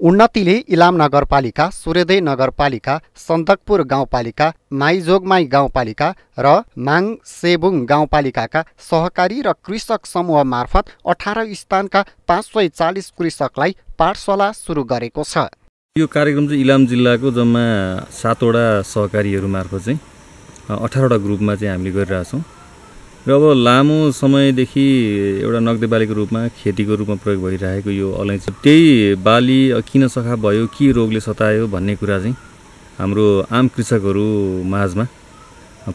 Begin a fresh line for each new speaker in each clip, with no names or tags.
उन्नतिले इलाम नगरपालिका सूर्योदय नगरपालिका सन्दकपुर गाउँपालिका माइजोगमाई गाउँपालिका र माङ सेबुङ गाउँपालिकाका सहकारी र कृषक समूह मार्फत अठार स्थानका पाँच सय चालिस कृषकलाई पाठशाला सुरु गरेको छ।
यो कार्यक्रम चाहिँ इलाम जिल्लाको जम्मा सातवटा सहकारीहरू मार्फत चाहिँ अठारवटा ग्रुपमा चाहिँ हामीले गरिरहेछौँ। र अब लामो समयदेखि एउटा नगदे बालीको रूपमा खेतीको रूपमा प्रयोग भइरहेको यो अलैँची। त्यही बाली किन सखा भयो के रोगले सतायो भन्ने कुरा चाहिँ हाम्रो आम कृषकहरू माझमा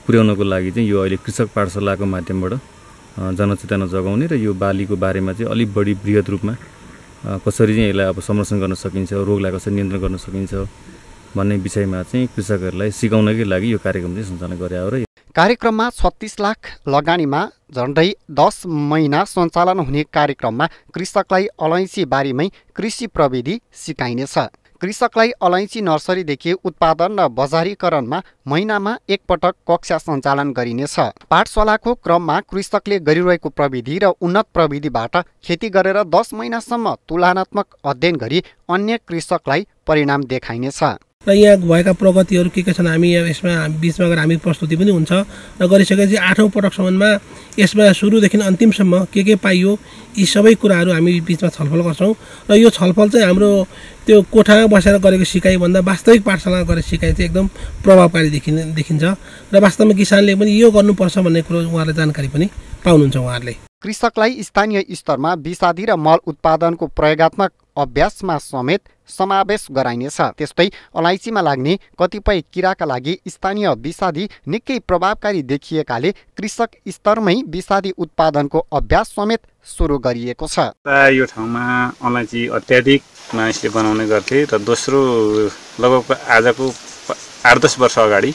पुर्याउनको लागि चाहिँ यो अहिले कृषक पाठशालाको माध्यमबाट जनचेतना जगाउने र यो बालीको बारेमा चाहिँ अलिक बढी वृहत रूपमा कसरी चाहिँ यसलाई अब संरक्षण गर्न सकिन्छ रोगलाई कसरी नियन्त्रण गर्न सकिन्छ भन्ने विषयमा चाहिँ कृषकहरूलाई सिकाउनकै लागि यो कार्यक्रम चाहिँ सञ्चालन गरे हो र
कार्यक्रममा छत्तिस लाख लगानीमा झन्डै दस महिना सञ्चालन हुने कार्यक्रममा कृषकलाई अलैँची बारीमै कृषि प्रविधि सिकाइनेछ। कृषकलाई अलैँची नर्सरीदेखि उत्पादन र बजारीकरणमा महिनामा एकपटक कक्षा सञ्चालन गरिनेछ। पाठशालाको क्रममा कृषकले गरिरहेको प्रविधि र उन्नत प्रविधिबाट खेती गरेर दस महिनासम्म तुलनात्मक अध्ययन गरी अन्य कृषकलाई परिणाम देखाइनेछ।
र यहाँ भएका प्रगतिहरू के के छन् हामी यसमा बिचमा गएर हामी प्रस्तुति पनि हुन्छ। र गरिसकेपछि आठौँ पटकसम्ममा यसमा सुरुदेखि अन्तिमसम्म के के पाइयो यी सबै कुराहरू हामी बिचमा छलफल गर्छौँ। र यो छलफल चाहिँ हाम्रो त्यो कोठामा बसेर गरेको सिकाइभन्दा वास्तविक पाठशालामा गरेको सिकाइ चाहिँ एकदम प्रभावकारी देखि देखिन्छ। र वास्तवमा किसानले पनि यो गर्नुपर्छ भन्ने कुरो उहाँलाई जानकारी पनि पाउनुहुन्छ उहाँहरूले।
कृषकलाई स्थानीय स्तरमा विषादी र मल उत्पादनको प्रयोगत्मक अभ्यासमा समेत समावेश गराइनेछ। त्यस्तै अलैँचीमा लाग्ने कतिपय किराका लागि स्थानीय विषादी निकै प्रभावकारी देखिएकाले कृषक स्तरमै विषादी उत्पादनको अभ्यास समेत सुरु गरिएको छ।
यो ठाउँमा अलैँची अत्याधिक मानिसले बनाउने गर्थे र दोस्रो लगभग आजको आठ दस वर्ष अगाडि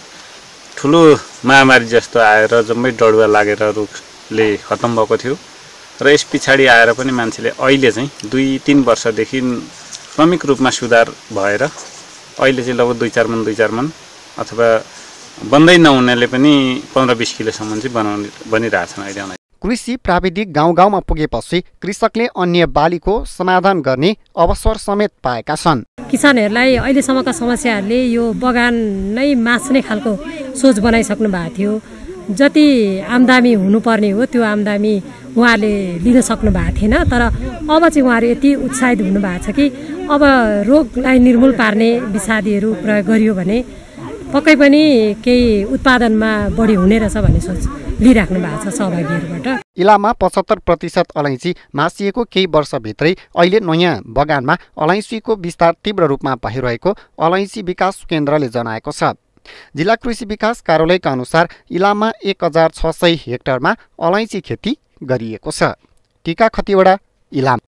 ठुलो महामारी जस्तो आएर जम्मै डडुवा लागेर रुखले खतम भएको थियो। र यस पछाडि आएर पनि मान्छेले अहिले चाहिँ दुई तिन वर्षदेखि क्रमिक रूपमा सुधार भएर अहिले चाहिँ लगभग दुई चार मन दुई चार मन अथवा बन्दै नहुनेले पनि पन्ध्र बिस किलोसम्म चाहिँ बनाउने बनिरहेछन् अहिले
कृषि प्राविधिक गाउँ गाउँमा पुगेपछि कृषकले अन्य बालीको समाधान गर्ने अवसर समेत पाएका छन्।
किसानहरूलाई अहिलेसम्मका समस्याहरूले यो बगान नै मास्ने खालको सोच बनाइसक्नु भएको थियो। जति आम्दानी हुनुपर्ने हो त्यो आम्दानी उहाँले लिन सक्नु भएको थिएन। तर अब चाहिँ उहाँहरू यति उत्साहित हुनुभएको छ कि अब रोगलाई निर्मूल पार्ने विषादीहरू प्रयोग गरियो भने पक्कै पनि केही उत्पादनमा बढी हुने रहेछ भन्ने सोच लिइराख्नु भएको छ सहभागीहरूबाट।
इलामा पचहत्तर प्रतिशत अलैँची मासिएको केही वर्षभित्रै अहिले नयाँ बगानमा अलैँचीको विस्तार तीव्र रूपमा भइरहेको अलैँची विकास केन्द्रले जनाएको छ। जिल्ला कृषि विकास कार्यालयका अनुसार इलाममा एक हजार छ सय हेक्टरमा अलैँची खेती गरिएको छ। टिका खतिवडा इलाम।